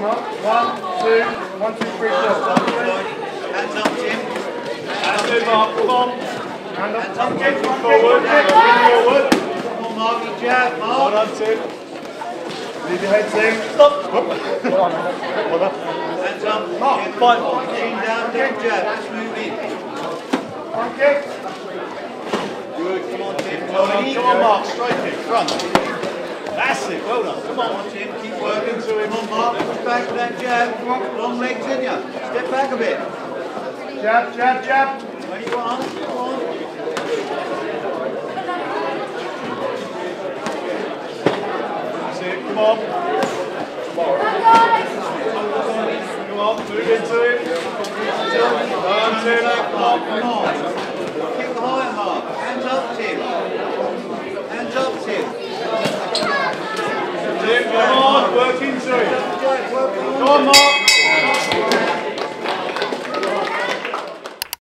two, one, two, three, four. Hands up, Tim. That's it, Mark. Come on. Hand up, Hands up, Tim. one, Forward. Forward. Come on, Mark, you jab, Well done, Tim. Leave your head, Tim. Stop. Hands up. Mark, fine. Chin down, don't jab. Let's move in. One kick. Good. Come on, Tim. Done. Come on, Mark. Straight kick. Front. That's it. Well done. Come on. on, Tim. Keep working Come on, Mark. Push back to that jab. Long legs in ya. Step back a bit. Jab, jab, jab. Where you on? Come on. That's it. Come on. Come on. Move into it. Done, Tim. Come on. Come on.